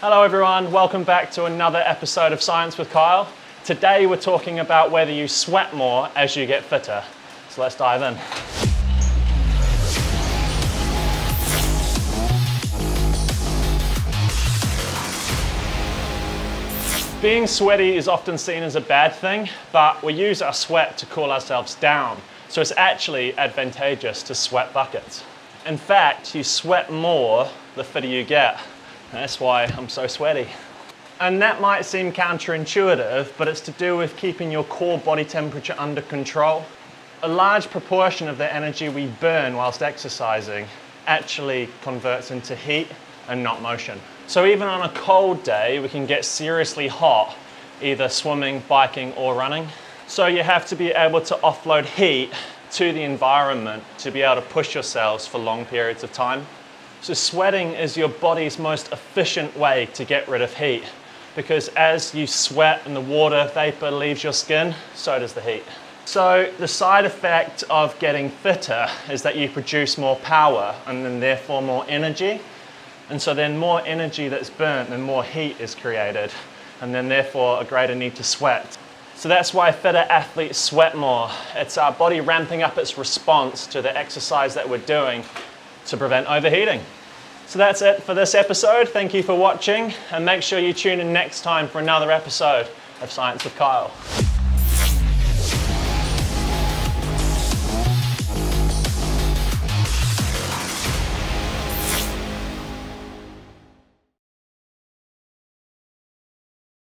Hello everyone, welcome back to another episode of Science with Kyle. Today we're talking about whether you sweat more as you get fitter. So let's dive in. Being sweaty is often seen as a bad thing, but we use our sweat to cool ourselves down. So it's actually advantageous to sweat buckets. In fact, you sweat more the fitter you get. That's why I'm so sweaty. And that might seem counterintuitive, but it's to do with keeping your core body temperature under control. A large proportion of the energy we burn whilst exercising actually converts into heat and not motion. So even on a cold day, we can get seriously hot, either swimming, biking, or running. So you have to be able to offload heat to the environment to be able to push yourselves for long periods of time. So sweating is your body's most efficient way to get rid of heat because as you sweat and the water vapor leaves your skin, so does the heat. So the side effect of getting fitter is that you produce more power and then therefore more energy and so then more energy that's burnt, then more heat is created, and then therefore a greater need to sweat. So that's why fitter athletes sweat more. It's our body ramping up its response to the exercise that we're doing to prevent overheating. So that's it for this episode. Thank you for watching, and make sure you tune in next time for another episode of Science with Kyle.